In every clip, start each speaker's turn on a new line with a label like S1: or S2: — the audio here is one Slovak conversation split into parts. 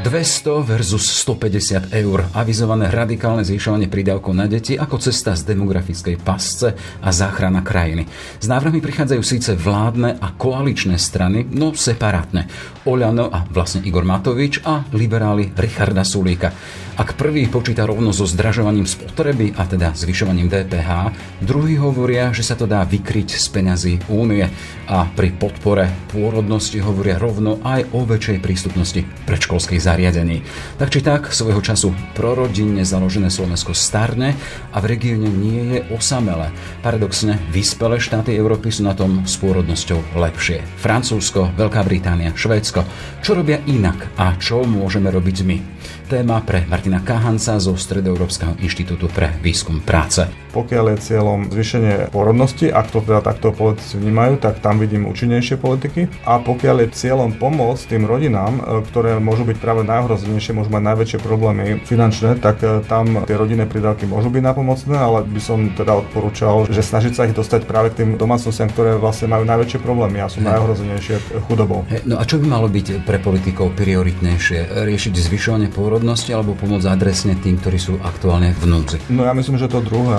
S1: 200 versus 150 eur. Avizované radikálne zvyšovanie prídavkov na deti ako cesta z demografickej pasce a záchrana krajiny. S návrhmi prichádzajú síce vládne a koaličné strany, no separátne. Oľano a vlastne Igor Matovič a liberáli Richarda Sulíka. Ak prvý počíta rovno so zdražovaním spotreby a teda zvyšovaním DPH, druhý hovoria, že sa to dá vykryť z peňazí únie a pri podpore pôrodnosti hovoria rovno aj o väčšej prístupnosti predškolských zariadení. Tak či tak, svojho času prorodinne založené Slovensko starne a v regióne nie je osamelé. Paradoxne, vyspelé štáty Európy sú na tom s pôrodnosťou lepšie. Francúzsko, Veľká Británia, Švédsko. Čo robia inak a čo môžeme robiť my? Téma pre Martina Kahanca zo Stredoeurópskeho inštitútu pre výskum práce.
S2: Pokiaľ je cieľom zvýšenie porodnosti, ak to teda takto politici vnímajú, tak tam vidím účinnejšie politiky. A pokiaľ je cieľom pomôcť tým rodinám, e, ktoré môžu byť práve najhroznejšie, môžu mať najväčšie problémy finančné, tak e, tam tie rodinné prídavky môžu byť napomocné, ale by som teda odporúčal, že snažiť sa ich dostať práve k tým domácnostiam, ktoré vlastne majú najväčšie problémy a sú najhrozenejšie chudobou.
S1: No a čo by malo byť pre politikov prioritnejšie? Riešiť zvyšovanie pôrodnosti alebo pomôcť adresne tým, ktorí sú aktuálne v núdzi?
S2: No ja myslím, že to druhé.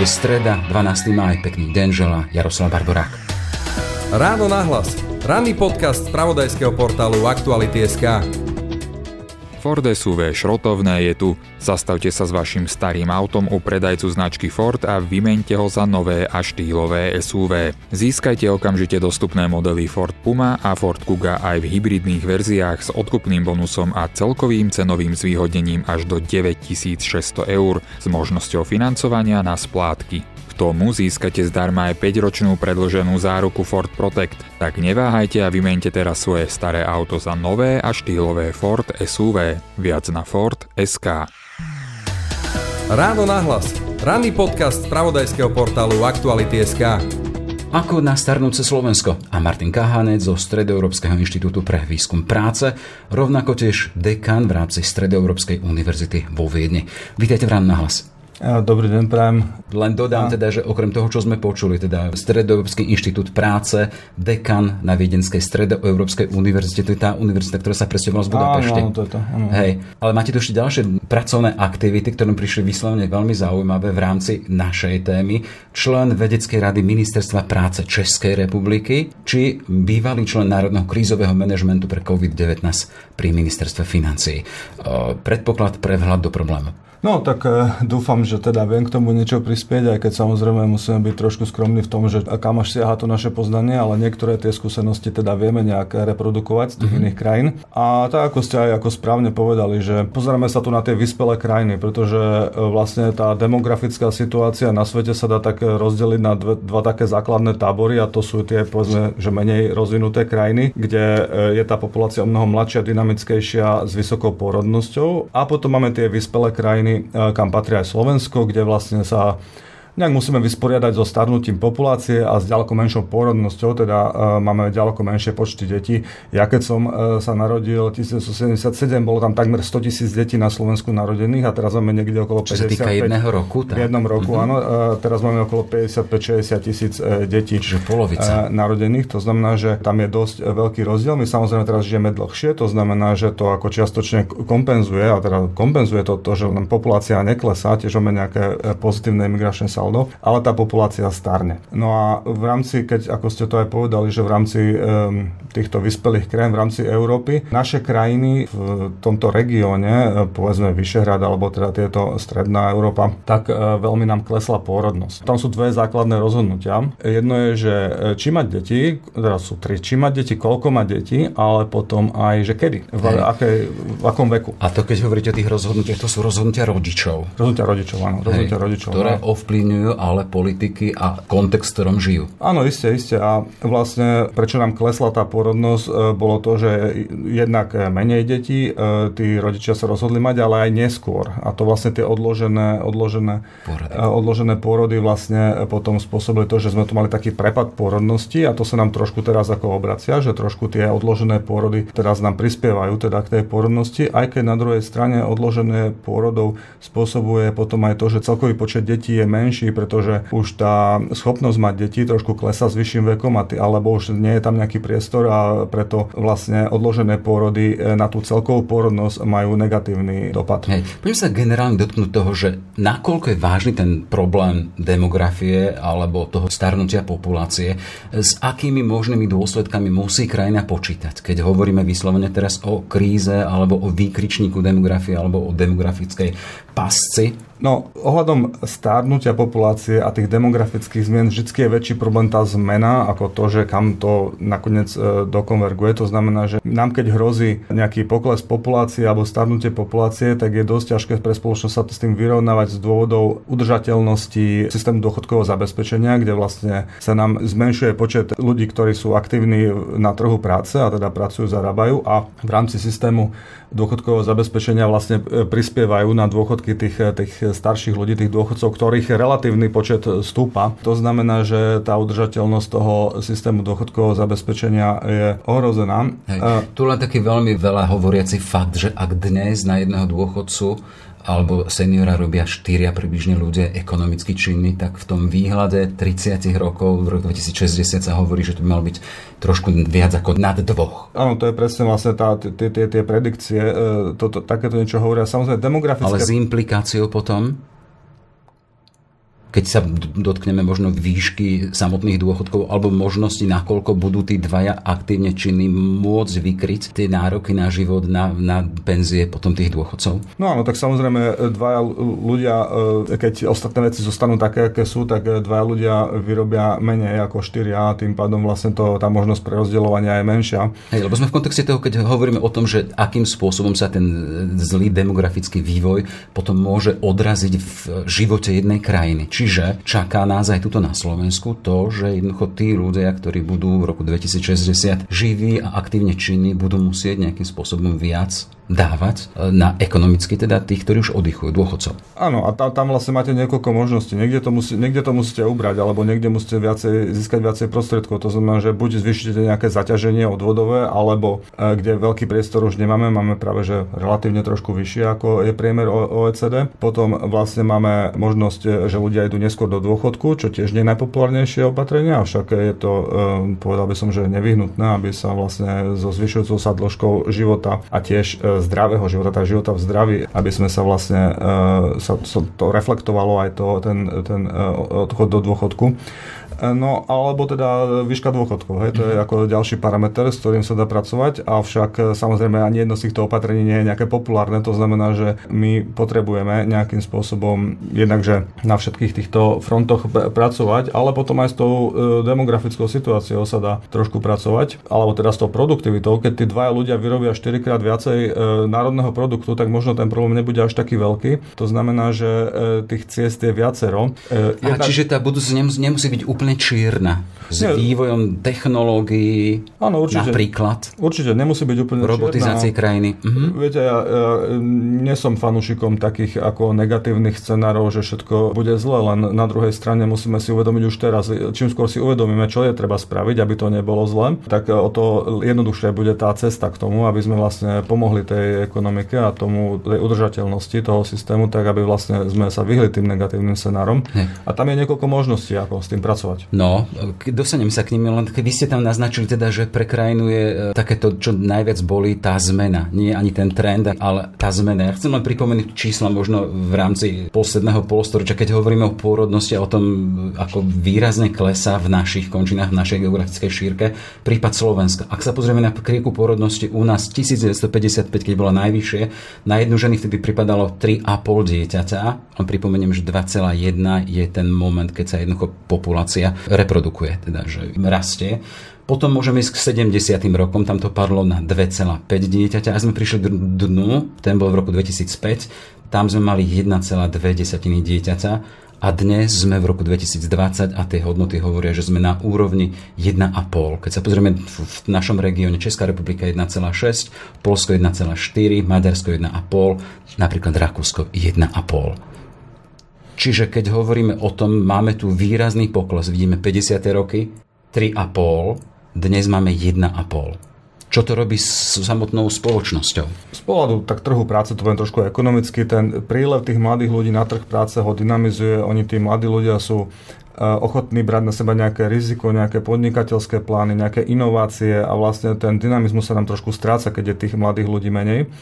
S1: Je streda, 12. maj, pekný deň žela Jaroslav Barborák.
S3: Ráno nahlas. Ranný podcast z pravodajského portálu Aktuality.sk.
S4: Ford SUV šrotovné je tu. Zastavte sa s vašim starým autom u predajcu značky Ford a vymente ho za nové a štýlové SUV. Získajte okamžite dostupné modely Ford Puma a Ford Kuga aj v hybridných verziách s odkupným bonusom a celkovým cenovým zvýhodnením až do 9600 eur s možnosťou financovania na splátky tomu získate zdarma aj 5-ročnú predloženú záruku Ford Protect, tak neváhajte a vymente teraz svoje staré auto za nové a štýlové Ford SUV. Viac na Ford SK.
S3: Ráno nahlas. Ranný podcast z pravodajského portálu Aktuality.sk.
S1: Ako na starnúce Slovensko a Martin Kahanec zo Stredoeurópskeho inštitútu pre výskum práce, rovnako tiež dekan v rámci Stredoeurópskej univerzity vo Viedni. Vítajte v Ráno nahlas.
S2: Dobrý deň, prajem.
S1: Len dodám teda, že okrem toho, čo sme počuli, teda Stredoeurópsky inštitút práce, dekan na Viedenskej Stredoeurópskej univerzite, to je tá univerzita, ktorá sa presťahovala z Budapešti.
S2: Áno, to je to. Áno.
S1: Hej, ale máte tu ešte ďalšie pracovné aktivity, ktoré prišli vyslovene veľmi zaujímavé v rámci našej témy. Člen Vedeckej rady Ministerstva práce Českej republiky, či bývalý člen Národného krízového manažmentu pre COVID-19 pri ministerstve financií. Predpoklad pre vhľad do problému.
S2: No tak e, dúfam, že teda viem k tomu niečo prispieť, aj keď samozrejme musíme byť trošku skromní v tom, že kam až siaha to naše poznanie, ale niektoré tie skúsenosti teda vieme nejak reprodukovať z tých mm-hmm. iných krajín. A tak ako ste aj ako správne povedali, že pozeráme sa tu na tie vyspelé krajiny, pretože e, vlastne tá demografická situácia na svete sa dá tak rozdeliť na dve, dva také základné tábory a to sú tie povedzme, že menej rozvinuté krajiny, kde e, je tá populácia o mnoho mladšia, dynamickejšia s vysokou pôrodnosťou a potom máme tie vyspelé krajiny, krajiny, kam patrí aj Slovensko, kde vlastne sa nejak musíme vysporiadať so starnutím populácie a s ďaleko menšou pôrodnosťou, teda uh, máme ďaleko menšie počty detí. Ja keď som uh, sa narodil 1977, bolo tam takmer 100 tisíc detí na Slovensku narodených a teraz máme niekde okolo 55. Čo sa
S1: týka jedného roku?
S2: Tak? V jednom roku, mm-hmm. áno. Uh, teraz máme okolo 55-60 tisíc uh, detí
S1: Čiže polovica.
S2: Uh, narodených. To znamená, že tam je dosť uh, veľký rozdiel. My samozrejme teraz žijeme dlhšie, to znamená, že to ako čiastočne kompenzuje, a teda kompenzuje to, to že nám populácia neklesá, tiež máme nejaké pozitívne imigračné saldo, ale tá populácia starne. No a v rámci, keď ako ste to aj povedali, že v rámci um, týchto vyspelých krajín, v rámci Európy, naše krajiny v tomto regióne, e, povedzme Vyšehrad alebo teda tieto stredná Európa, tak uh, veľmi nám klesla pôrodnosť. Tam sú dve základné rozhodnutia. Jedno je, že e, či mať deti, teraz sú tri, či mať deti, koľko mať deti, ale potom aj, že kedy, v, akej, v akom veku.
S1: A to keď hovoríte o tých rozhodnutiach, to sú rozhodnutia rodičov.
S2: Rozhodnutia rodičov, áno. Rozhodnutia Hej, rodičov.
S1: Ktoré no. Ovplyvňujú ale politiky a kontext, v ktorom žijú.
S2: Áno, isté, isté. A vlastne prečo nám klesla tá porodnosť, e, bolo to, že jednak menej detí, e, tí rodičia sa rozhodli mať, ale aj neskôr. A to vlastne tie odložené, odložené, porody. E, odložené pôrody vlastne potom spôsobili to, že sme tu mali taký prepad pôrodnosti a to sa nám trošku teraz ako obracia, že trošku tie odložené pôrody teraz nám prispievajú teda k tej pôrodnosti, aj keď na druhej strane odložené pôrodov spôsobuje potom aj to, že celkový počet detí je menší vyšší, pretože už tá schopnosť mať deti trošku klesa s vyšším vekom, a ty, alebo už nie je tam nejaký priestor a preto vlastne odložené pôrody e, na tú celkovú pôrodnosť majú negatívny dopad.
S1: Hej, poďme sa generálne dotknúť toho, že nakoľko je vážny ten problém demografie alebo toho starnutia populácie, s akými možnými dôsledkami musí krajina počítať, keď hovoríme vyslovene teraz o kríze alebo o výkričníku demografie alebo o demografickej pasci
S2: No, ohľadom stárnutia populácie a tých demografických zmien vždy je väčší problém tá zmena, ako to, že kam to nakoniec e, dokonverguje. To znamená, že nám keď hrozí nejaký pokles populácie alebo starnutie populácie, tak je dosť ťažké pre spoločnosť sa s tým vyrovnávať z dôvodov udržateľnosti systému dôchodkového zabezpečenia, kde vlastne sa nám zmenšuje počet ľudí, ktorí sú aktívni na trhu práce a teda pracujú, zarábajú a v rámci systému dôchodkového zabezpečenia vlastne e, prispievajú na dôchodky tých, tých starších ľudí, tých dôchodcov, ktorých relatívny počet stúpa. To znamená, že tá udržateľnosť toho systému dôchodkového zabezpečenia je ohrozená.
S1: Hej. Tu len taký veľmi veľa hovoriaci fakt, že ak dnes na jedného dôchodcu alebo seniora robia štyria približne ľudia ekonomicky činní, tak v tom výhľade 30 rokov, v roku 2060 sa hovorí, že to by malo byť trošku viac ako nad dvoch.
S2: Áno, to je presne vlastne tá, tie, tie, tie predikcie, e, to, to, takéto niečo hovoria. Samozrejme, demografické...
S1: Ale s implikáciou potom? Keď sa dotkneme možno výšky samotných dôchodkov alebo možnosti, nakoľko budú tí dvaja aktívne činní môcť vykryť tie nároky na život, na, na penzie potom tých dôchodcov?
S2: No áno, tak samozrejme dvaja ľudia, e, keď ostatné veci zostanú také, aké sú, tak dvaja ľudia vyrobia menej ako štyria a tým pádom vlastne to, tá možnosť prerozdeľovania je menšia.
S1: Hej, lebo sme v kontexte toho, keď hovoríme o tom, že akým spôsobom sa ten zlý demografický vývoj potom môže odraziť v živote jednej krajiny Čiže čaká nás aj tuto na Slovensku to, že jednoducho tí ľudia, ktorí budú v roku 2060 živí a aktívne činní, budú musieť nejakým spôsobom viac dávať e, na ekonomicky teda tých, ktorí už oddychujú, dôchodcov.
S2: Áno, a tam, tam vlastne máte niekoľko možností. Niekde to, musí, niekde to musíte ubrať, alebo niekde musíte viacej, získať viacej prostriedkov. To znamená, že buď zvýšite nejaké zaťaženie odvodové, alebo e, kde veľký priestor už nemáme, máme práve že relatívne trošku vyššie ako je priemer OECD. Potom vlastne máme možnosť, e, že ľudia idú neskôr do dôchodku, čo tiež nie je najpopulárnejšie opatrenie, avšak je to, povedal by som, že nevyhnutné, aby sa vlastne so zvyšujúcou sa dĺžkou života a tiež zdravého života, tak života v zdraví, aby sme sa vlastne, uh, sa, sa to reflektovalo aj to, ten, ten uh, odchod do dôchodku. No alebo teda výška dôchodkov, hej, to je mhm. ako ďalší parameter, s ktorým sa dá pracovať, avšak e, samozrejme ani jedno z týchto opatrení nie je nejaké populárne, to znamená, že my potrebujeme nejakým spôsobom jednakže na všetkých týchto frontoch pracovať, ale potom aj s tou e, demografickou situáciou sa dá trošku pracovať, alebo teda s tou produktivitou, keď tí dvaja ľudia vyrobia 4 krát viacej e, národného produktu, tak možno ten problém nebude až taký veľký. To znamená, že tých ciest je viacero.
S1: A čiže tá budúcnosť nemusí byť úplne úplne čierna. S Nie. vývojom technológií Áno, určite, napríklad.
S2: Určite, nemusí byť úplne
S1: Robotizácie
S2: čierna.
S1: krajiny. Mhm.
S2: Viete, ja, ja nie som fanúšikom takých ako negatívnych scenárov, že všetko bude zle, len na druhej strane musíme si uvedomiť už teraz, čím skôr si uvedomíme, čo je treba spraviť, aby to nebolo zle, tak o to jednoduchšie bude tá cesta k tomu, aby sme vlastne pomohli tej ekonomike a tomu tej udržateľnosti toho systému, tak aby vlastne sme sa vyhli tým negatívnym scenárom. A tam je niekoľko možností, ako s tým pracovať
S1: pracovať. No, dostanem sa k nim, len vy ste tam naznačili teda, že pre krajinu je e, takéto, čo najviac boli tá zmena. Nie ani ten trend, ale tá zmena. Ja chcem len pripomenúť čísla možno v rámci posledného polstoročia, keď hovoríme o pôrodnosti a o tom, ako výrazne klesá v našich končinách, v našej geografickej šírke, prípad Slovenska. Ak sa pozrieme na krieku pôrodnosti u nás 1955, keď bola najvyššie, na jednu ženy vtedy pripadalo 3,5 dieťaťa. Len pripomeniem, že 2,1 je ten moment, keď sa jednoducho populácia reprodukuje, teda že rastie. Potom môžeme ísť k 70. rokom, tam to padlo na 2,5 dieťaťa a sme prišli k dnu, ten bol v roku 2005, tam sme mali 1,2 dieťaťa a dnes sme v roku 2020 a tie hodnoty hovoria, že sme na úrovni 1,5. Keď sa pozrieme v našom regióne Česká republika 1,6, Polsko 1,4, Maďarsko 1,5, napríklad Rakúsko 1,5. Čiže keď hovoríme o tom, máme tu výrazný pokles, vidíme 50. roky, 3,5, dnes máme 1,5. Čo to robí s samotnou spoločnosťou?
S2: Z pohľadu tak trhu práce, to poviem trošku ekonomicky, ten prílev tých mladých ľudí na trh práce ho dynamizuje. Oni, tí mladí ľudia sú e, ochotní brať na seba nejaké riziko, nejaké podnikateľské plány, nejaké inovácie a vlastne ten dynamizmus sa nám trošku stráca, keď je tých mladých ľudí menej.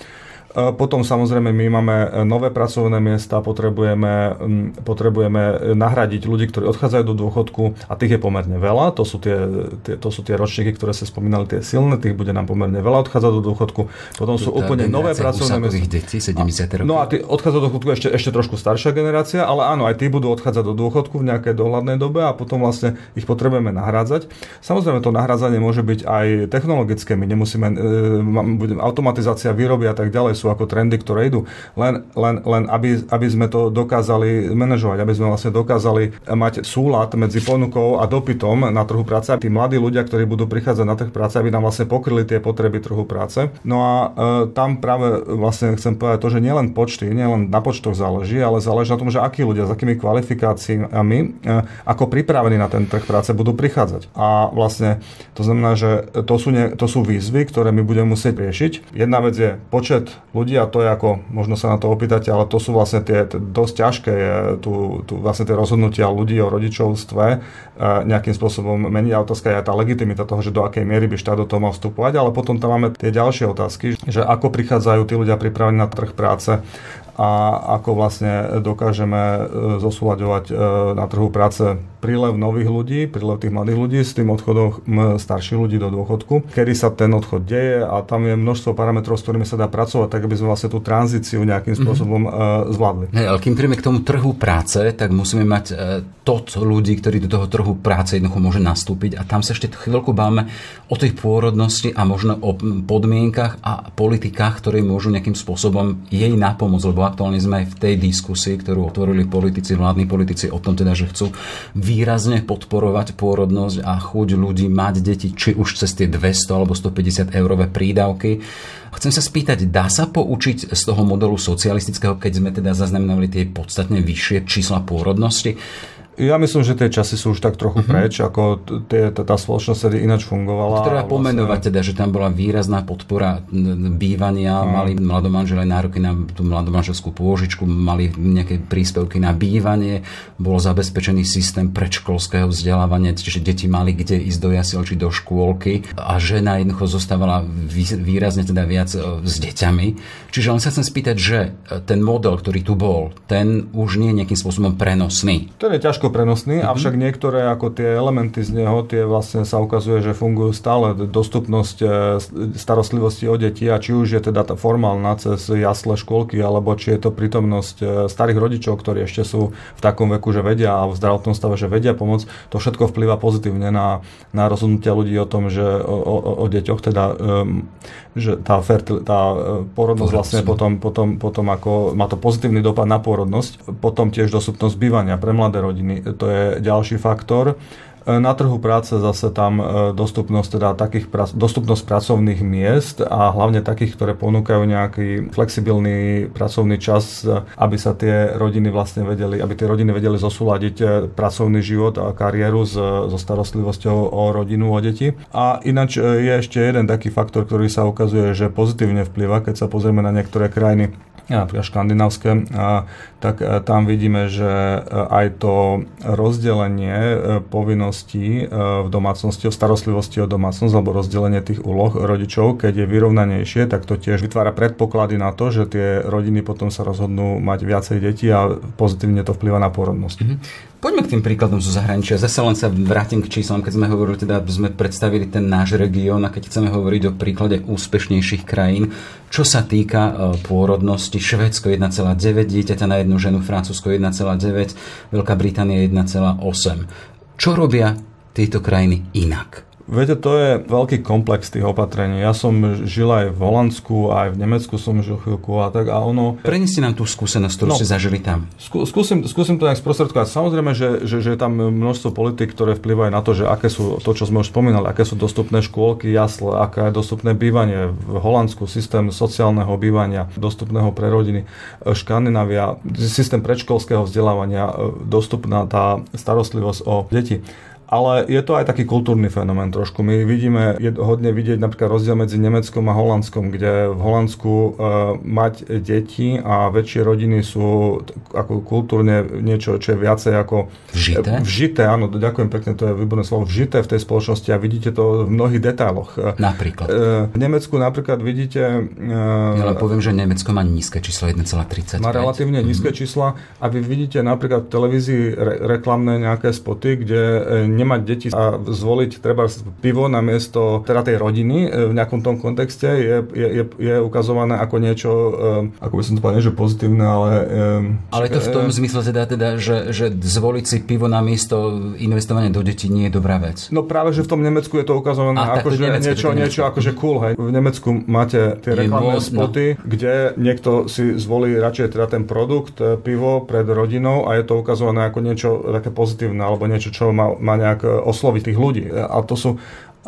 S2: E, potom samozrejme my máme e, nové pracovné miesta, potrebujeme, potrebujeme nahradiť ľudí, ktorí odchádzajú do dôchodku a tých je pomerne veľa. To sú tie, tie, to sú tie ročníky, ktoré sa spomínali, tie silné, tých bude nám pomerne veľa odchádzať do dôchodku. Potom sú úplne nové pracovné miesta.
S1: detí, 70 rokov.
S2: No a tí odchádzajú do dôchodku ešte, ešte trošku staršia generácia, ale áno, aj tí budú odchádzať do dôchodku v nejakej dohľadnej dobe a potom vlastne ich potrebujeme nahrádzať. Samozrejme to nahrádzanie môže byť aj technologické, my nemusíme, e, automatizácia výroby a tak ďalej sú ako trendy, ktoré idú. Len, len, len aby, aby sme to dokázali manažovať, aby sme vlastne dokázali mať súlad medzi ponukou a dopytom na trhu práce. Tí mladí ľudia, ktorí budú prichádzať na trh práce, aby nám vlastne pokryli tie potreby trhu práce. No a e, tam práve vlastne chcem povedať to, že nielen počty, nielen na počtoch záleží, ale záleží na tom, že akí ľudia, s akými kvalifikáciami, e, ako pripravení na ten trh práce budú prichádzať. A vlastne to znamená, že to sú, ne, to sú výzvy, ktoré my budeme musieť riešiť. Jedna vec je počet ľudí a to je ako, možno sa na to opýtate, ale to sú vlastne tie, dosť ťažké, je, tu, tu vlastne tie rozhodnutia ľudí o rodičovstve e, nejakým spôsobom meniť. Otázka je tá legitimita toho, že do akej miery by štát do toho mal vstupovať, ale potom tam máme tie ďalšie otázky, že ako prichádzajú tí ľudia pripravení na trh práce, a ako vlastne dokážeme e, zosúľaďovať e, na trhu práce prílev nových ľudí, prílev tých mladých ľudí s tým odchodom starších ľudí do dôchodku, kedy sa ten odchod deje a tam je množstvo parametrov, s ktorými sa dá pracovať, tak aby sme vlastne tú tranzíciu nejakým mhm. spôsobom mm-hmm. zvládli.
S1: Hey, ale kým príjme k tomu trhu práce, tak musíme mať to ľudí, ktorí do toho trhu práce jednoducho môže nastúpiť a tam sa ešte chvíľku báme o tej pôrodnosti a možno o podmienkach a politikách, ktoré môžu nejakým spôsobom jej napomôcť, lebo aktuálne sme aj v tej diskusii, ktorú otvorili politici, vládni politici o tom teda, že chcú výrazne podporovať pôrodnosť a chuť ľudí mať deti, či už cez tie 200 alebo 150 eurové prídavky. Chcem sa spýtať, dá sa poučiť z toho modelu socialistického, keď sme teda zaznamenali tie podstatne vyššie čísla pôrodnosti?
S2: Ja myslím, že tie časy sú už tak trochu mm-hmm. preč, ako tie, tá, tá spoločnosť tedy ináč fungovala.
S1: Treba vlastne... pomenovať teda, že tam bola výrazná podpora bývania, mm. mali mladomanželé nároky na tú mladomanželskú pôžičku, mali nejaké príspevky na bývanie, bol zabezpečený systém predškolského vzdelávania, čiže deti mali kde ísť do jasiel či do škôlky a žena jednoducho zostávala výrazne teda viac e, s deťami. Čiže len sa chcem spýtať, že e, ten model, ktorý tu bol, ten už nie je nejakým spôsobom prenosný.
S2: Ten je ťažko prenosný, mm-hmm. avšak niektoré ako tie elementy z neho, tie vlastne sa ukazuje, že fungujú stále. Dostupnosť e, starostlivosti o deti a či už je teda tá formálna cez jasle škôlky, alebo či je to prítomnosť e, starých rodičov, ktorí ešte sú v takom veku, že vedia a v zdravotnom stave, že vedia pomôcť, to všetko vplýva pozitívne na, na rozhodnutia ľudí o tom, že o, o, o deťoch, teda um, že tá, fertil, tá e, pôrodnosť vlastne potom, potom, potom ako má to pozitívny dopad na pôrodnosť, potom tiež dostupnosť bývania pre mladé rodiny, to je ďalší faktor. Na trhu práce zase tam e, dostupnosť, teda takých, dostupnosť pracovných miest a hlavne takých, ktoré ponúkajú nejaký flexibilný pracovný čas, aby sa tie rodiny vlastne vedeli, aby tie rodiny vedeli zosúľadiť e, pracovný život a kariéru s, so starostlivosťou o rodinu, o deti. A ináč e, je ešte jeden taký faktor, ktorý sa ukazuje, že pozitívne vplyva, keď sa pozrieme na niektoré krajiny napríklad škandinávske, tak e, tam vidíme, že e, aj to rozdelenie e, povinností v domácnosti, o starostlivosti o domácnosť alebo rozdelenie tých úloh rodičov, keď je vyrovnanejšie, tak to tiež vytvára predpoklady na to, že tie rodiny potom sa rozhodnú mať viacej detí a pozitívne to vplyva na porodnosť. Mm-hmm.
S1: Poďme k tým príkladom zo zahraničia. Zase len sa vrátim k číslam, keď sme hovorili, teda sme predstavili ten náš región a keď chceme hovoriť o príklade úspešnejších krajín, čo sa týka e, pôrodnosti, Švédsko 1,9 dieťaťa na jednu ženu, Francúzsko 1,9, Veľká Británia 1,8. Čo robia tieto krajiny inak?
S2: Viete, to je veľký komplex tých opatrení. Ja som žil aj v Holandsku, aj v Nemecku som žil chvíľku a tak a ono...
S1: Preneste nám tú skúsenosť, ktorú no, si zažili tam.
S2: Skúsim, skúsim to nejak sprostredkovať. Samozrejme, že, že, že je tam množstvo politik, ktoré vplyvajú na to, že aké sú, to čo sme už spomínali, aké sú dostupné škôlky, jasle, aké je dostupné bývanie v Holandsku, systém sociálneho bývania, dostupného pre rodiny, Škandinávia, systém predškolského vzdelávania, dostupná tá starostlivosť o deti. Ale je to aj taký kultúrny fenomén trošku. My vidíme, je hodne vidieť napríklad rozdiel medzi Nemeckom a Holandskom, kde v Holandsku e, mať deti a väčšie rodiny sú ako kultúrne niečo, čo je viacej ako...
S1: Vžité?
S2: Vžité, áno, ďakujem pekne, to je výborné slovo, vžité v tej spoločnosti a vidíte to v mnohých detailoch.
S1: Napríklad? E,
S2: v Nemecku napríklad vidíte...
S1: E, ja poviem, že Nemecko má nízke číslo 1,35.
S2: Má relatívne nízke čísla a vy vidíte napríklad v televízii re- reklamné nejaké spoty, kde nemať deti a zvoliť treba pivo na miesto teda tej rodiny e, v nejakom tom kontexte je, je, je, je ukazované ako niečo, um, ako by som to povedal, že pozitívne, ale...
S1: Um, ale to v tom zmysle teda, teda že, že zvoliť si pivo na miesto investovania do detí nie je dobrá vec.
S2: No práve, že v tom Nemecku je to ukazované a, ako, že Nemecku, niečo, niečo ako, že cool, hej. V Nemecku máte tie reklamné spoty, no. kde niekto si zvolí radšej teda ten produkt, pivo pred rodinou a je to ukazované ako niečo také pozitívne alebo niečo, čo má, má nejak osloviť tých ľudí. A to sú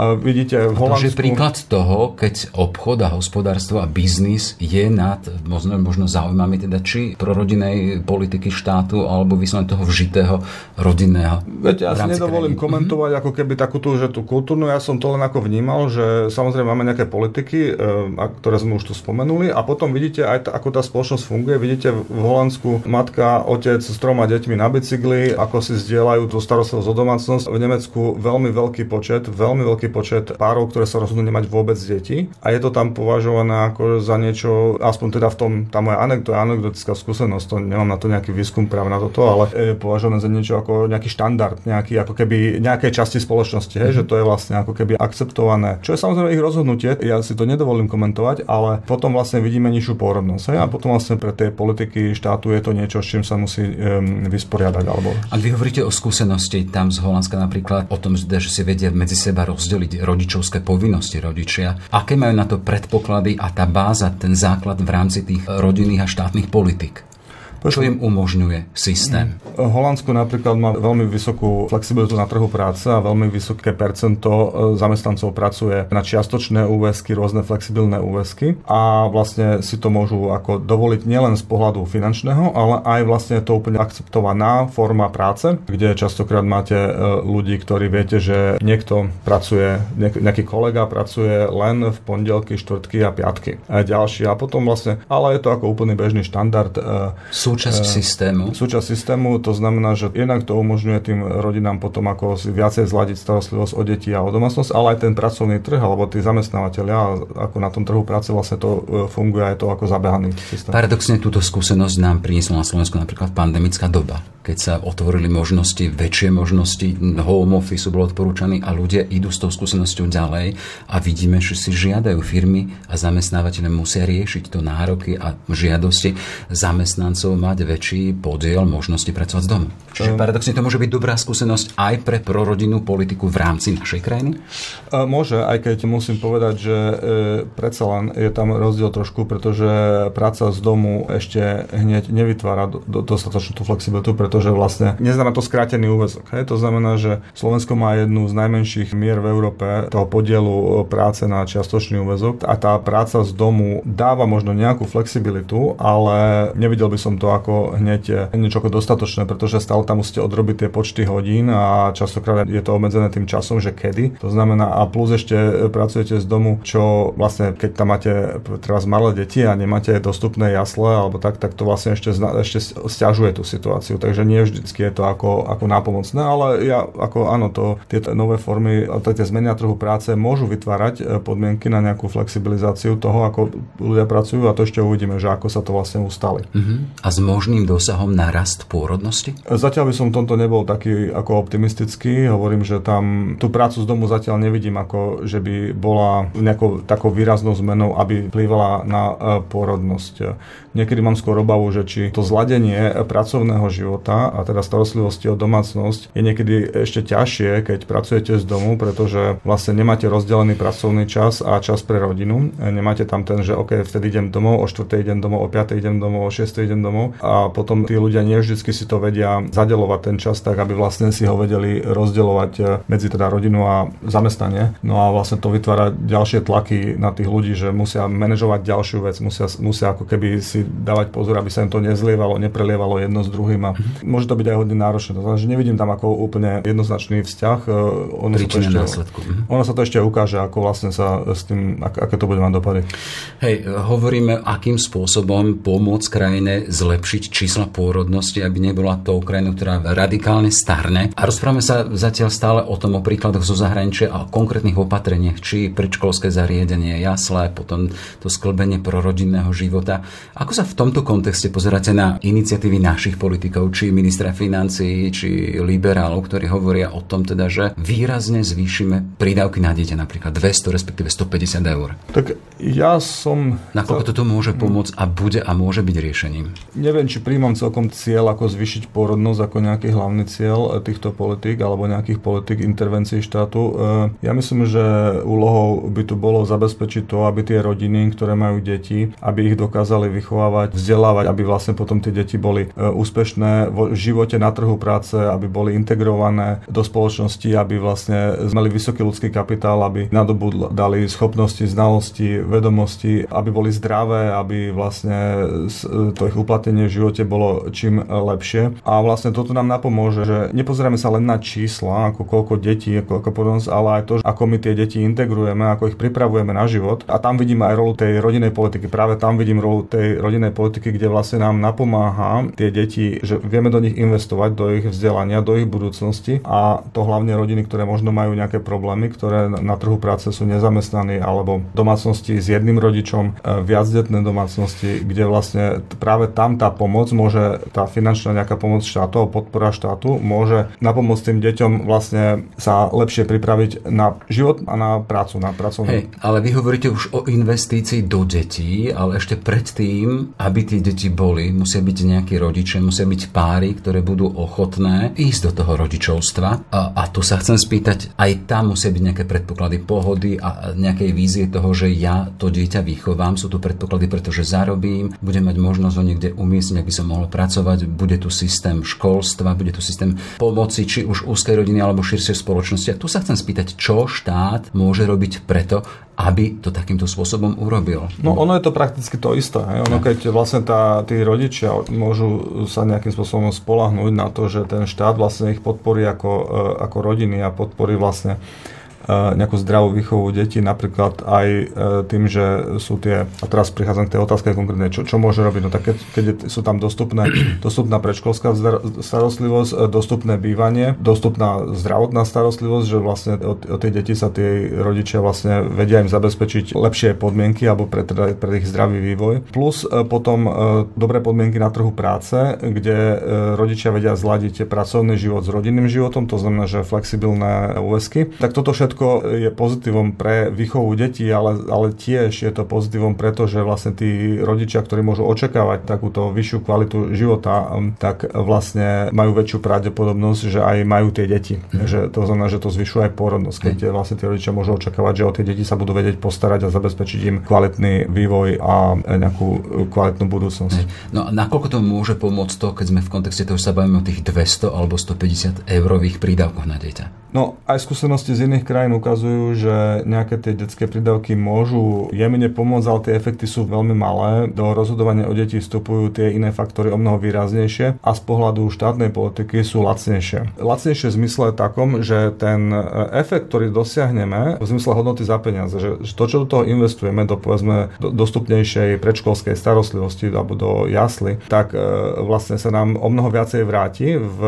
S2: a vidíte v Holandsku...
S1: To je príklad toho, keď obchod a hospodárstvo a biznis je nad možno, možno zaujímami teda či prorodinnej politiky štátu alebo vyslovene toho vžitého rodinného.
S2: Viete, ja si nedovolím krajiny. komentovať ako keby takú tú, že tú kultúrnu, ja som to len ako vnímal, že samozrejme máme nejaké politiky, e, ktoré sme už tu spomenuli a potom vidíte aj to, ako tá spoločnosť funguje. Vidíte v Holandsku matka, otec s troma deťmi na bicykli, ako si zdieľajú tú starostlivosť o domácnosť. V Nemecku veľmi veľký počet, veľmi veľký veľký počet párov, ktoré sa rozhodnú nemať vôbec deti. A je to tam považované ako za niečo, aspoň teda v tom, tá moja anekdota, anekdotická skúsenosť, to nemám na to nejaký výskum práve na toto, ale je považované za niečo ako nejaký štandard, nejaký ako keby nejakej časti spoločnosti, hej, že to je vlastne ako keby akceptované. Čo je samozrejme ich rozhodnutie, ja si to nedovolím komentovať, ale potom vlastne vidíme nižšiu pôrodnosť. Hej, a potom vlastne pre tie politiky štátu je to niečo, s čím sa musí um, vysporiadať. Alebo...
S1: Ak vy hovoríte o skúsenosti tam z Holandska napríklad, o tom, že si vedia medzi seba rozdeliť rozdeliť rodičovské povinnosti rodičia, aké majú na to predpoklady a tá báza, ten základ v rámci tých rodinných a štátnych politik. Čo im umožňuje systém?
S2: Mm. Holandsko napríklad má veľmi vysokú flexibilitu na trhu práce a veľmi vysoké percento e, zamestnancov pracuje na čiastočné úväzky, rôzne flexibilné úväzky a vlastne si to môžu ako dovoliť nielen z pohľadu finančného, ale aj vlastne to úplne akceptovaná forma práce, kde častokrát máte e, ľudí, ktorí viete, že niekto pracuje, nejaký kolega pracuje len v pondelky, štvrtky a piatky. A ďalší a potom vlastne, ale je to ako úplný bežný štandard.
S1: Sú súčasť uh, systému.
S2: Súčasť systému, to znamená, že jednak to umožňuje tým rodinám potom ako si viacej zladiť starostlivosť o deti a o domácnosť, ale aj ten pracovný trh alebo tí zamestnávateľia, ako na tom trhu práce vlastne to e, funguje aj to ako zabehaný systém.
S1: Paradoxne túto skúsenosť nám priniesla na Slovensku napríklad pandemická doba, keď sa otvorili možnosti, väčšie možnosti, home office bol odporúčaný a ľudia idú s tou skúsenosťou ďalej a vidíme, že si žiadajú firmy a zamestnávateľe musia riešiť to nároky a žiadosti zamestnancov mať väčší podiel možnosti pracovať z domu. Čiže paradoxne to môže byť dobrá skúsenosť aj pre prorodinnú politiku v rámci našej krajiny?
S2: Môže, aj keď musím povedať, že e, predsa len je tam rozdiel trošku, pretože práca z domu ešte hneď nevytvára dostatočnú tú flexibilitu, pretože vlastne neznamená to skrátený úvezok. Hej? To znamená, že Slovensko má jednu z najmenších mier v Európe toho podielu e, práce na čiastočný úvezok a tá práca z domu dáva možno nejakú flexibilitu, ale nevidel by som to ako hneď niečo ako dostatočné, pretože stále tam musíte odrobiť tie počty hodín a častokrát je to obmedzené tým časom, že kedy. To znamená, a plus ešte pracujete z domu, čo vlastne, keď tam máte teraz malé deti a nemáte dostupné jasle alebo tak, tak to vlastne ešte, ešte stiažuje tú situáciu. Takže nie vždycky je to ako, ako nápomocné, ale ja ako áno, to, tieto nové formy, tie zmeny na trhu práce môžu vytvárať podmienky na nejakú flexibilizáciu toho, ako ľudia pracujú a to ešte uvidíme, že ako sa to vlastne ustali.
S1: Uh-huh. A s možným dosahom na rast pôrodnosti?
S2: Zatiaľ by som v tomto nebol taký ako optimistický. Hovorím, že tam tú prácu z domu zatiaľ nevidím ako, že by bola nejakou takou výraznou zmenou, aby vplyvala na e, pôrodnosť. Niekedy mám skôr obavu, že či to zladenie pracovného života a teda starostlivosti o domácnosť je niekedy ešte ťažšie, keď pracujete z domu, pretože vlastne nemáte rozdelený pracovný čas a čas pre rodinu. Nemáte tam ten, že OK, vtedy idem domov, o 4. idem domov, o 5. idem domov, o 6. idem domov a potom tí ľudia nie vždy si to vedia zadelovať ten čas tak, aby vlastne si ho vedeli rozdeľovať e, medzi teda rodinu a zamestnanie. No a vlastne to vytvára ďalšie tlaky na tých ľudí, že musia manažovať ďalšiu vec, musia, musia ako keby si dávať pozor, aby sa im to nezlievalo, neprelievalo jedno s druhým a mm-hmm. môže to byť aj hodne náročné. To znamená, že nevidím tam ako úplne jednoznačný vzťah. E, ono sa, to ešte,
S1: mhm.
S2: ono sa to ešte ukáže, ako vlastne sa s tým, ak, aké to bude mať dopady.
S1: Hej, hovoríme, akým spôsobom pomôcť krajine zlepšiť čísla pôrodnosti, aby nebola tou krajinou, ktorá radikálne starne. A rozprávame sa zatiaľ stále o tom, o príkladoch zo zahraničia a o konkrétnych opatreniach, či predškolské zariadenie, jasle, potom to sklbenie prorodinného života. Ako sa v tomto kontexte pozeráte na iniciatívy našich politikov, či ministra financií, či liberálov, ktorí hovoria o tom teda, že výrazne zvýšime prídavky na dieťa, napríklad 200, respektíve 150 eur?
S2: Tak ja som...
S1: Nakoľko toto môže pomôcť a bude a môže byť riešením?
S2: Neviem, či príjmam celkom cieľ, ako zvýšiť pôrodnosť ako nejaký hlavný cieľ týchto politík alebo nejakých politík intervencií štátu. E, ja myslím, že úlohou by tu bolo zabezpečiť to, aby tie rodiny, ktoré majú deti, aby ich dokázali vychovávať, vzdelávať, aby vlastne potom tie deti boli e, úspešné v živote na trhu práce, aby boli integrované do spoločnosti, aby vlastne mali vysoký ľudský kapitál, aby nadobudali schopnosti, znalosti, vedomosti, aby boli zdravé, aby vlastne to ich uplatnenie v živote bolo čím lepšie. A vlastne toto nám napomôže, že nepozeráme sa len na čísla, ako koľko detí, ako, ako podnosť, ale aj to, ako my tie deti integrujeme, ako ich pripravujeme na život. A tam vidíme aj rolu tej rodinej politiky. Práve tam vidím rolu tej rodinej politiky, kde vlastne nám napomáha tie deti, že vieme do nich investovať, do ich vzdelania, do ich budúcnosti a to hlavne rodiny, ktoré možno majú nejaké problémy, ktoré na trhu práce sú nezamestnaní alebo domácnosti s jedným rodičom, e, viacdetné domácnosti, kde vlastne práve tam tá pomoc môže, tá finančná nejaká pomoc štátu, podpora štátu môže napomôcť tým deťom vlastne sa lepšie pripraviť na život a na prácu, na pracovnú.
S1: Hej, ale vy hovoríte už o investícii do detí, ale ešte predtým, aby tie deti boli, musia byť nejakí rodičia, musia byť páry, ktoré budú ochotné ísť do toho rodičovstva. A, a tu sa chcem spýtať, aj tam musia byť nejaké predpoklady pohody a nejakej vízie toho, že ja to dieťa vychovám. Sú tu predpoklady, pretože zarobím, budem mať možnosť ho niekde umiestniť, aby som mohol pracovať, bude tu systém školstva, bude tu systém pomoci, či už úzkej rodiny alebo širšej spoločnosti. A tu sa chcem spýtať, čo štát môže robiť preto, aby to takýmto spôsobom urobil.
S2: No ono je to prakticky to isté. Hej? Ono, keď vlastne tá, tí rodičia môžu sa nejakým spôsobom spolahnúť na to, že ten štát vlastne ich podporí ako, e, ako rodiny a podporí vlastne nejakú zdravú výchovu detí, napríklad aj e, tým, že sú tie, a teraz prichádzam k tej otázke konkrétne, čo, čo môže robiť, no tak keď, keď sú tam dostupné, dostupná predškolská starostlivosť, e, dostupné bývanie, dostupná zdravotná starostlivosť, že vlastne o, tie deti sa tie rodičia vlastne vedia im zabezpečiť lepšie podmienky alebo pre, teda, pre ich zdravý vývoj. Plus e, potom dobré podmienky na trhu práce, kde rodičia vedia zladiť pracovný život s rodinným životom, to znamená, že flexibilné úvesky. Tak toto všetko všetko je pozitívom pre výchovu detí, ale, ale tiež je to pozitívom preto, že vlastne tí rodičia, ktorí môžu očakávať takúto vyššiu kvalitu života, um, tak vlastne majú väčšiu pravdepodobnosť, že aj majú tie deti. Mm. Že to znamená, že to zvyšuje aj porodnosť, keď mm. vlastne tí rodičia môžu očakávať, že o tie deti sa budú vedieť postarať a zabezpečiť im kvalitný vývoj a nejakú kvalitnú budúcnosť.
S1: No a nakoľko to môže pomôcť to, keď sme v kontexte toho, že sa bavíme o tých 200 alebo 150 eurových prídavkoch na dieťa?
S2: No aj skúsenosti z iných krajín krajín ukazujú, že nejaké tie detské prídavky môžu jemne pomôcť, ale tie efekty sú veľmi malé. Do rozhodovania o deti vstupujú tie iné faktory o mnoho výraznejšie a z pohľadu štátnej politiky sú lacnejšie. Lacnejšie v zmysle takom, že ten e, efekt, ktorý dosiahneme v zmysle hodnoty za peniaze, že to, čo do toho investujeme, do povedzme do dostupnejšej predškolskej starostlivosti alebo do jasly, tak e, vlastne sa nám o mnoho viacej vráti v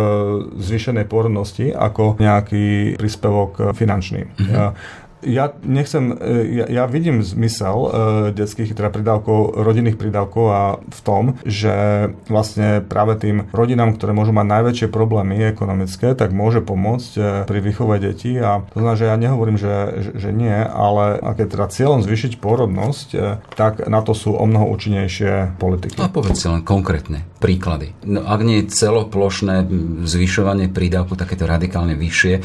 S2: zvýšenej pôrodnosti ako nejaký príspevok finančný. Mm-hmm. Ja nechcem, e, ja, ja vidím zmysel uh, detských teda prídavkov, rodinných prídavkov a v tom, že vlastne práve tým rodinám, ktoré môžu mať najväčšie problémy ekonomické, tak môže pomôcť uh, pri výchove detí a to znamená, že ja nehovorím, že, že, že nie, ale keď teda cieľom zvýšiť pôrodnosť, uh, tak na to sú o mnoho účinnejšie politiky.
S1: A povedz len konkrétne príklady. No, ak nie je celoplošné zvyšovanie prídavku takéto radikálne vyššie,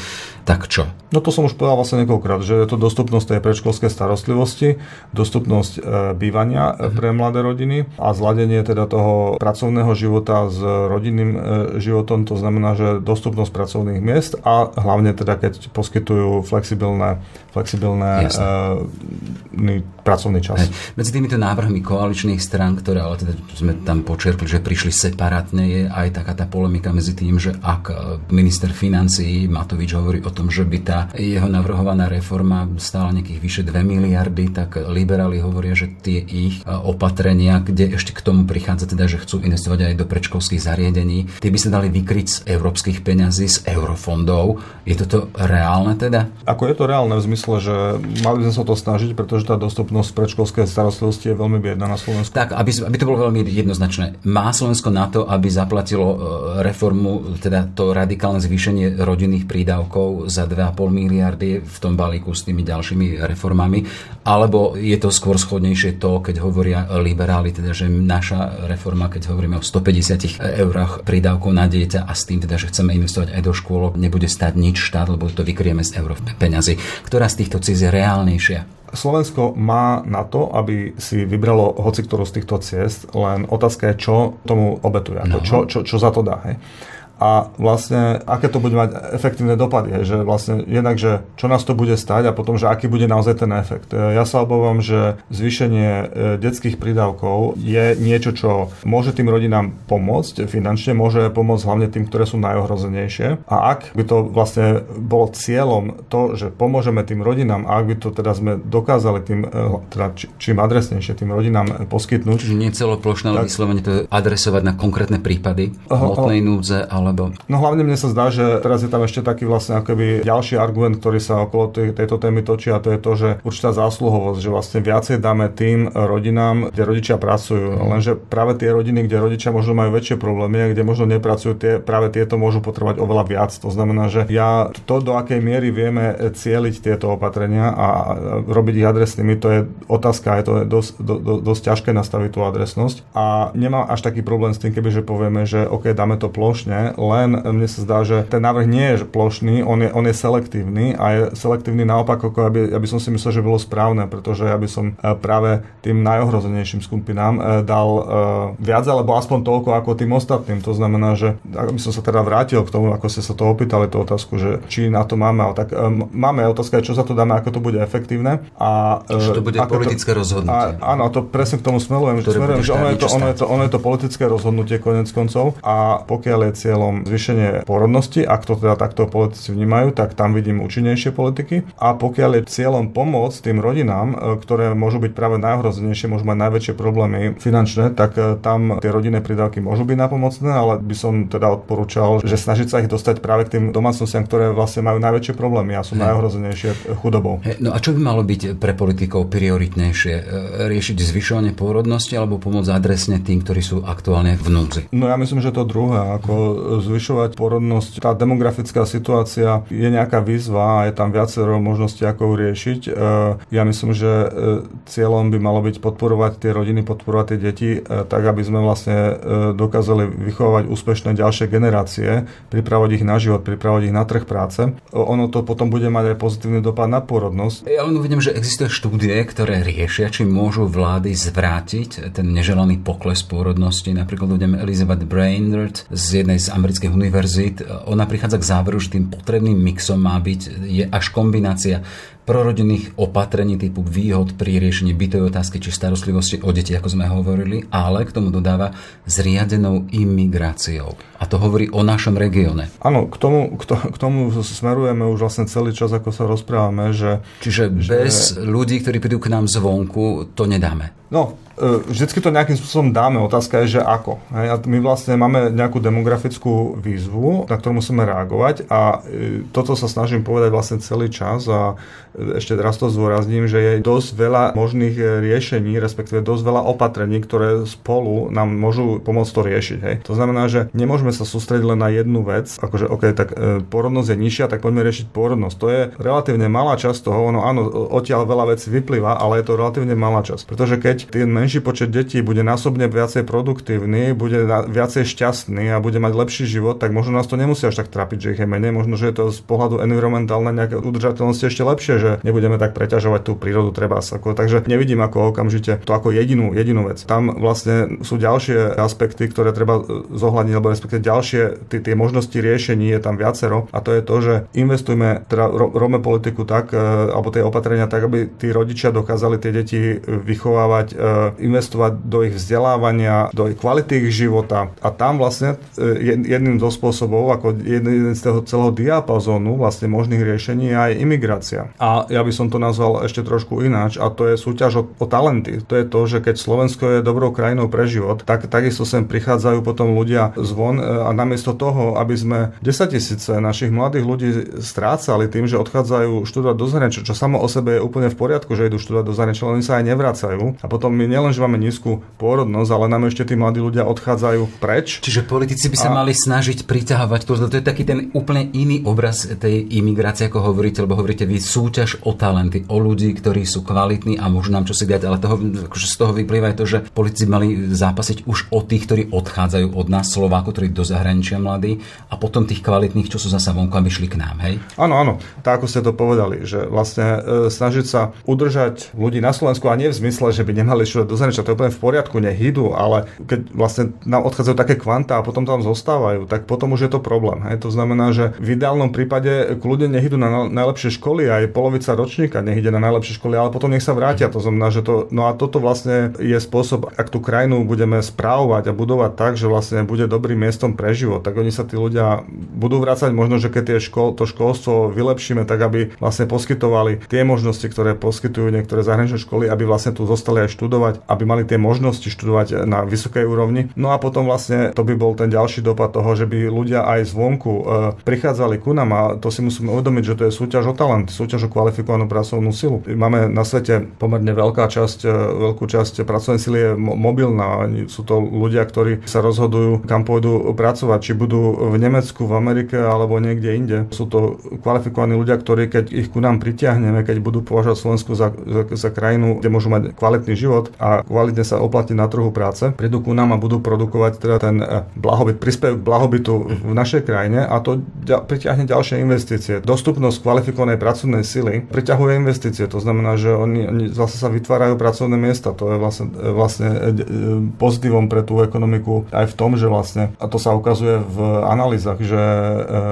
S1: tak čo?
S2: No to som už povedal vlastne niekoľkokrát, že je to dostupnosť tej predškolskej starostlivosti, dostupnosť e, bývania uh-huh. pre mladé rodiny a zladenie teda toho pracovného života s rodinným e, životom, to znamená, že dostupnosť pracovných miest a hlavne teda keď poskytujú flexibilné, flexibilné uh, pracovný čas. Hej.
S1: Medzi týmito návrhmi koaličných strán, ktoré ale teda sme tam počerpli, že prišli separátne, je aj taká tá polemika medzi tým, že ak minister financií Matovič hovorí o tom, že by tá jeho navrhovaná reforma stála nejakých vyše 2 miliardy, tak liberáli hovoria, že tie ich opatrenia, kde ešte k tomu prichádza teda, že chcú investovať aj do predškolských zariadení, tie by sa dali vykryť z európskych peňazí, z eurofondov. Je toto reálne teda?
S2: Ako je to reálne v zmysle, že mali by sme sa to snažiť, pretože tá dostupnosť predškolskej starostlivosti je veľmi biedna na Slovensku.
S1: Tak, aby, aby to bolo veľmi jednoznačné. Má Slovensko na to, aby zaplatilo e, reformu, teda to radikálne zvýšenie rodinných prídavkov za 2,5 miliardy v tom balíku s tými ďalšími reformami, alebo je to skôr schodnejšie to, keď hovoria liberáli, teda, že naša reforma, keď hovoríme o 150 eurách prídavkov na dieťa a s tým teda, že chceme investovať aj do škôlok, nebude stať nič štát, lebo to vykrieme z eur peňazí. Ktorá z týchto ciest je reálnejšia?
S2: Slovensko má na to, aby si vybralo hoci ktorú z týchto ciest, len otázka je, čo tomu obetuje, no. čo, čo, čo za to dá. Hej a vlastne aké to bude mať efektívne dopady, že vlastne jednak, že čo nás to bude stať a potom, že aký bude naozaj ten efekt. E, ja sa obávam, že zvýšenie e, detských prídavkov je niečo, čo môže tým rodinám pomôcť finančne, môže pomôcť hlavne tým, ktoré sú najohrozenejšie. A ak by to vlastne bolo cieľom to, že pomôžeme tým rodinám a ak by to teda sme dokázali tým, e, teda čím adresnejšie tým rodinám poskytnúť.
S1: Čiže nie celoplošné, ale vyslovene to adresovať na konkrétne prípady hmotnej núdze, ale alebo...
S2: No hlavne mne sa zdá, že teraz je tam ešte taký vlastne akoby ďalší argument, ktorý sa okolo tej, tejto témy točí a to je to, že určitá zásluhovosť, že vlastne viacej dáme tým rodinám, kde rodičia pracujú. Mm. Lenže práve tie rodiny, kde rodičia možno majú väčšie problémy a kde možno nepracujú, tie, práve tieto môžu potrebovať oveľa viac. To znamená, že ja to, do akej miery vieme cieliť tieto opatrenia a robiť ich adresnými, to je otázka, je to dosť, do, do, dosť ťažké nastaviť tú adresnosť. A nemám až taký problém s tým, kebyže povieme, že OK, dáme to plošne, len mne sa zdá, že ten návrh nie je plošný, on je, on je selektívny a je selektívny naopak, ako aby, aby som si myslel, že bolo správne, pretože ja by som e, práve tým najohrozenejším skupinám e, dal e, viac, alebo aspoň toľko ako tým ostatným. To znamená, že aby som sa teda vrátil k tomu, ako ste sa to opýtali, tú otázku, že či na to máme, tak máme otázka, čo za to dáme, ako to bude efektívne.
S1: A, Čiže to bude politické
S2: to,
S1: rozhodnutie.
S2: A, áno, to presne k tomu smerujem, že, smerujem, že ono, je to, ono, je to, ono je to politické rozhodnutie konec koncov a pokiaľ je cieľom cieľom zvýšenie porodnosti, ak to teda takto politici vnímajú, tak tam vidím účinnejšie politiky. A pokiaľ je cieľom pomôcť tým rodinám, e, ktoré môžu byť práve najhrozenejšie, môžu mať najväčšie problémy finančné, tak e, tam tie rodinné prídavky môžu byť napomocné, ale by som teda odporúčal, že snažiť sa ich dostať práve k tým domácnostiam, ktoré vlastne majú najväčšie problémy a sú najhrozenejšie chudobou.
S1: No a čo by malo byť pre politikov prioritnejšie? E, riešiť zvyšovanie pôrodnosti alebo pomôcť adresne tým, ktorí sú aktuálne v núdzi?
S2: No ja myslím, že to druhé. Ako zvyšovať porodnosť. Tá demografická situácia je nejaká výzva a je tam viacero možností, ako ju riešiť. E, ja myslím, že e, cieľom by malo byť podporovať tie rodiny, podporovať tie deti e, tak, aby sme vlastne dokázali vychovať úspešné ďalšie generácie, pripravovať ich na život, pripravovať ich na trh práce. Ono to potom bude mať aj pozitívny dopad na porodnosť.
S1: Ja len uvidím, že existujú štúdie, ktoré riešia, či môžu vlády zvrátiť ten neželaný pokles pôrodnosti. Napríklad budeme Elizabeth Brainerd z jednej z amerických univerzít, ona prichádza k záveru, že tým potrebným mixom má byť je až kombinácia prorodinných opatrení typu výhod pri riešení bytovej otázky či starostlivosti o deti, ako sme hovorili, ale k tomu dodáva zriadenou imigráciou. A to hovorí o našom regióne.
S2: Áno, k tomu, k, to, k tomu smerujeme už vlastne celý čas, ako sa rozprávame, že...
S1: Čiže bez že... ľudí, ktorí prídu k nám zvonku, to nedáme.
S2: No, e, vždycky to nejakým spôsobom dáme. Otázka je, že ako. My vlastne máme nejakú demografickú výzvu, na ktorú musíme reagovať a e, toto sa snažím povedať vlastne celý čas a ešte raz to zdôrazním, že je dosť veľa možných e, riešení, respektíve dosť veľa opatrení, ktoré spolu nám môžu pomôcť to riešiť. Hej. To znamená, že nemôžeme sa sústrediť len na jednu vec, akože OK, tak e, porodnosť je nižšia, tak poďme riešiť porodnosť. To je relatívne malá časť toho, no áno, odtiaľ veľa vecí vyplýva, ale je to relatívne malá časť. Pretože keď ten menší počet detí bude násobne viacej produktívny, bude viacej šťastný a bude mať lepší život, tak možno nás to nemusí až tak trápiť, že ich je menej. Možno, že je to z pohľadu environmentálnej nejaké udržateľnosti ešte lepšie, že nebudeme tak preťažovať tú prírodu treba. Ako, takže nevidím ako okamžite to ako jedinú, jedinú vec. Tam vlastne sú ďalšie aspekty, ktoré treba zohľadniť, alebo respektíve ďalšie tie, možnosti riešení je tam viacero a to je to, že investujme, teda robme politiku tak, e, alebo tie opatrenia tak, aby tí rodičia dokázali tie deti vychovávať, e, investovať do ich vzdelávania, do ich kvality ich života a tam vlastne e, jedným zo spôsobov, ako jeden z toho celého diapazónu vlastne možných riešení je aj imigrácia. A ja by som to nazval ešte trošku ináč a to je súťaž o, o talenty. To je to, že keď Slovensko je dobrou krajinou pre život, tak takisto sem prichádzajú potom ľudia zvon e, a namiesto toho, aby sme 10 tisíce našich mladých ľudí strácali tým, že odchádzajú študovať do zahraničia, čo samo o sebe je úplne v poriadku, že idú študovať do zahraničia, oni sa aj nevracajú. A potom my nielen, že máme nízku pôrodnosť, ale nám ešte tí mladí ľudia odchádzajú preč.
S1: Čiže politici by sa a... mali snažiť priťahovať, to, to je taký ten úplne iný obraz tej imigrácie, ako hovoríte, lebo hovoríte vy súťaž o talenty, o ľudí, ktorí sú kvalitní a môžu nám čo si dať, ale toho, akože z toho vyplýva aj to, že politici mali zápasiť už o tých, ktorí odchádzajú od nás, Slovákov, ktorí do zahraničia mladí a potom tých kvalitných, čo sú zasa vonku, aby šli k nám, hej?
S2: Áno, áno, tak ako ste to povedali, že vlastne e, snažiť sa udržať ľudí na Slovensku a nie v zmysle, že by nemali študovať do zahraničia, to je úplne v poriadku, nech idú, ale keď vlastne nám odchádzajú také kvanta a potom tam zostávajú, tak potom už je to problém. Hej? To znamená, že v ideálnom prípade kľudne nech idú na najlepšie školy, aj polovica ročníka nech ide na najlepšie školy, ale potom nech sa vrátia. To znamená, že to, no a toto vlastne je spôsob, ak tú krajinu budeme správovať a budovať tak, že vlastne bude dobrým miestom pre život, tak oni sa tí ľudia budú vrácať možno, že keď tie škol, to školstvo vylepšíme tak, aby vlastne poskytovali tie možnosti, ktoré poskytujú niektoré zahraničné školy, aby vlastne tu zostali aj študovať, aby mali tie možnosti študovať na vysokej úrovni. No a potom vlastne to by bol ten ďalší dopad toho, že by ľudia aj zvonku e, prichádzali ku nám a to si musíme uvedomiť, že to je súťaž o talent, súťaž o kvalifikovanú pracovnú silu. Máme na svete pomerne veľká časť, e, veľkú časť pracovnej sily je mobilná. Sú to ľudia, ktorí sa rozhodujú, kam pôjdu pracovať, či budú v Nemecku, v Amerike alebo niekde inde. Sú to kvalifikovaní ľudia, ktorí keď ich ku nám pritiahneme, keď budú považovať Slovensku za, za, za krajinu, kde môžu mať kvalitný život a kvalitne sa oplatiť na trhu práce, prídu ku nám a budú produkovať teda ten e, blahobyt, príspevok blahobytu v našej krajine a to pritiahne ďalšie investície. Dostupnosť kvalifikovanej pracovnej sily priťahuje investície, to znamená, že oni, oni zase sa vytvárajú pracovné miesta. To je vlastne, vlastne e, e, pozitívom pre tú ekonomiku aj v tom, že vlastne, a to sa ukazuje v analýzach, že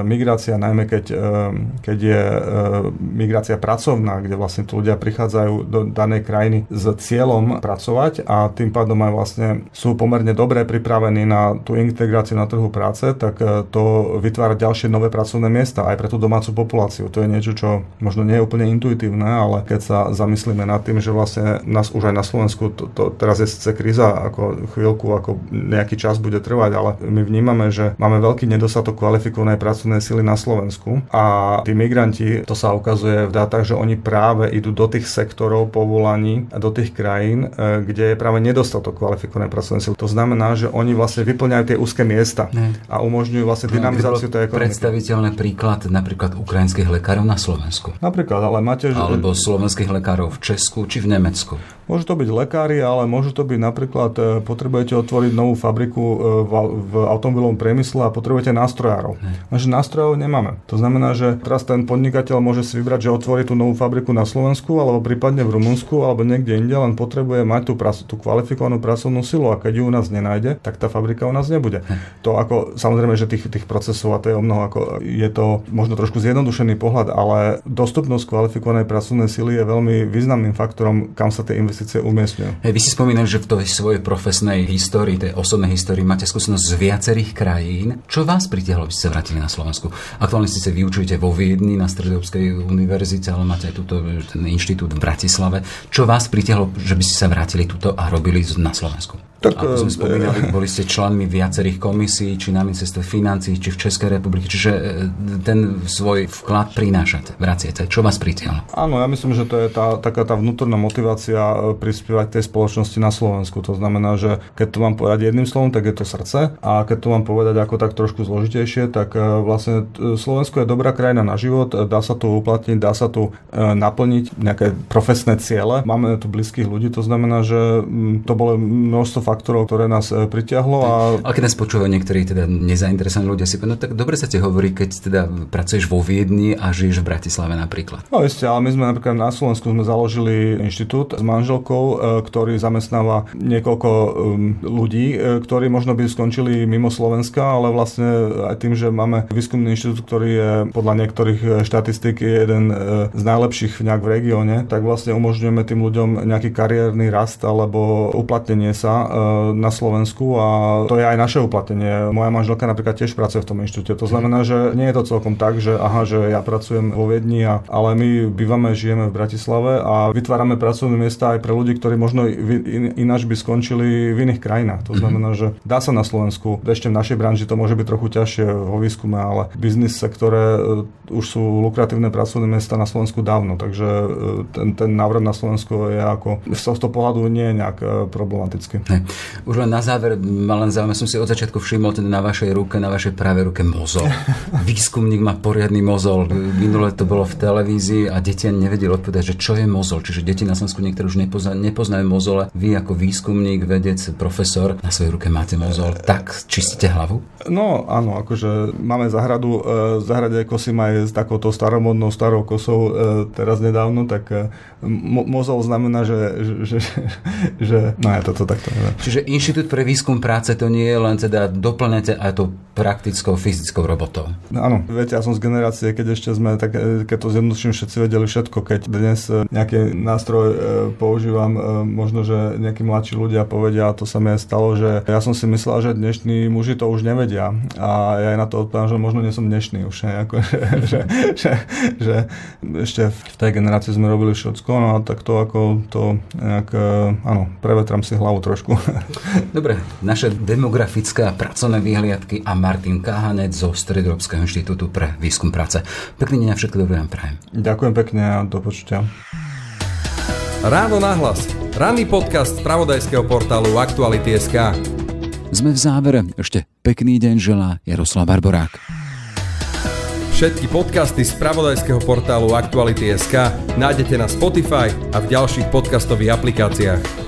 S2: migrácia, najmä keď, keď je migrácia pracovná, kde vlastne tu ľudia prichádzajú do danej krajiny s cieľom pracovať a tým pádom aj vlastne sú pomerne dobre pripravení na tú integráciu na trhu práce, tak to vytvára ďalšie nové pracovné miesta aj pre tú domácu populáciu. To je niečo, čo možno nie je úplne intuitívne, ale keď sa zamyslíme nad tým, že vlastne nás už aj na Slovensku, to, to teraz je síce kríza, ako chvíľku, ako nejaký čas bude trvať, ale my vnímame, že máme veľký nedostatok kvalifikovanej pracovnej sily na Slovensku a tí migranti, to sa ukazuje v dátach, že oni práve idú do tých sektorov povolaní a do tých krajín, e, kde je práve nedostatok kvalifikovanej pracovnej sily. To znamená, že oni vlastne vyplňajú tie úzke miesta ne. a umožňujú vlastne dynamizáciu tej ekonomiky.
S1: Predstaviteľný príklad napríklad ukrajinských lekárov na Slovensku.
S2: Napríklad, ale máte...
S1: Alebo slovenských lekárov v Česku či v Nemecku.
S2: Môžu to byť lekári, ale môžu to byť napríklad, e, potrebujete otvoriť novú fabriku e, v, v automobilovom priemysle a potrebujete nástrojárov. Takže nástrojov nemáme. To znamená, že teraz ten podnikateľ môže si vybrať, že otvorí tú novú fabriku na Slovensku alebo prípadne v Rumunsku alebo niekde inde, len potrebuje mať tú, tú kvalifikovanú pracovnú silu a keď ju u nás nenájde, tak tá fabrika u nás nebude. To ako, samozrejme, že tých, tých procesov a to je o mnoho ako, je to možno trošku zjednodušený pohľad, ale dostupnosť kvalifikovanej pracovnej sily je veľmi významným faktorom, kam sa tie investície umiestňujú.
S1: Hey, vy si spomínali, že v tej svojej profesnej histórii, tej osobnej histórii máte skúsenosť z viacerých krajín. Čo vás pritiahlo, aby ste sa vrátili na Slovensku? Aktuálne si sa vyučujete vo Viedni na Stredoeurópskej univerzite, ale máte aj túto, ten inštitút v Bratislave. Čo vás pritiahlo, že by ste sa vrátili tuto a robili na Slovensku? Tak, Ako sme spomínali, boli ste členmi viacerých komisí, či na ministerstve financí, či v Českej republike, čiže ten svoj vklad prinášate, vraciate. Čo vás pritiahlo?
S2: Áno, ja myslím, že to je tá, taká tá vnútorná motivácia prispievať tej spoločnosti na Slovensku. To znamená, že keď to mám povedať jedným slovom, tak je to srdce a keď to mám povedať ako tak trošku zložitejšie, tak vlastne Slovensko je dobrá krajina na život, dá sa tu uplatniť, dá sa tu naplniť nejaké profesné ciele. Máme tu blízkych ľudí, to znamená, že mm, to bolo množstvo faktorov, ktoré nás e, pritiahlo. A...
S1: Ale keď nás počúvajú niektorí teda nezainteresovaní ľudia, si no tak dobre sa ti hovorí, keď teda pracuješ vo Viedni a žiješ v Bratislave napríklad.
S2: No isté, ale my sme napríklad na Slovensku sme založili inštitút s manželkou, e, ktorý zamestnáva niekoľko ľudí, e, ktorí možno by skončili mimo Slovenska, ale vlastne aj tým, že máme výskumný inštitút, ktorý je podľa niektorých štatistík jeden z najlepších nejak v regióne, tak vlastne umožňujeme tým ľuďom nejaký kariérny rast alebo uplatnenie sa na Slovensku a to je aj naše uplatnenie. Moja manželka napríklad tiež pracuje v tom inštitúte. To znamená, že nie je to celkom tak, že aha, že ja pracujem vo Viedni, a, ale my bývame, žijeme v Bratislave a vytvárame pracovné miesta aj pre ľudí, ktorí možno ináč by skončili v iných krajinách. To znamená, že dá sa na Slovensku, ešte v našej branži to môže byť trochu ťažšie vo výskume, ale biznis sektore e, už sú lukratívne pracovné miesta na Slovensku dávno, takže e, ten, ten návrat na Slovensko je ako z tohto pohľadu nie je nejak problematický.
S1: Hej. Už len na záver, len zaujímavé, som si od začiatku všimol teda na vašej ruke, na vašej pravej ruke mozol. Výskumník má poriadny mozol. Minule to bolo v televízii a deti ani nevedeli odpovedať, že čo je mozol. Čiže deti na Slovensku niektoré už nepozna, nepoznajú mozole. Vy ako výskumník, vedec, profesor na svojej ruke máte mozol. Tak čistíte hlavu?
S2: No áno, akože máme zahradu, v e, zahrade kosím aj s takouto staromodnou starou kosou teraz nedávno, tak mo- mozol znamená, že, že, že, že no ja toto takto neviem.
S1: Čiže Inštitút pre výskum práce to nie je len teda doplňate aj to praktickou fyzickou robotou.
S2: No, áno, viete, ja som z generácie, keď ešte sme, tak e, keď to zjednoduším, všetci vedeli všetko. Keď dnes e, nejaký nástroj e, používam, možno, že nejakí mladší ľudia povedia, a to sa mi aj stalo, že ja som si myslel, že dnešní muži to už nevedia. A ja aj na to odpovedám, že možno nie som dnešný už. Ako, že, že, že, že, ešte v tej generácii sme robili všetko, no a tak to ako to nejak, áno, prevetram si hlavu trošku.
S1: Dobre, naše demografické a pracovné výhliadky a Martin Káhanec zo Stredoeurópskeho inštitútu pre výskum práce. Pekný deň a všetko dobré vám prajem.
S2: Ďakujem pekne a do počutia.
S3: Ráno nahlas. Ranný podcast z pravodajského portálu Aktuality.sk
S1: Sme v závere. Ešte pekný deň želá Jaroslav Barborák.
S3: Všetky podcasty z pravodajského portálu Aktuality.sk nájdete na Spotify a v ďalších podcastových aplikáciách.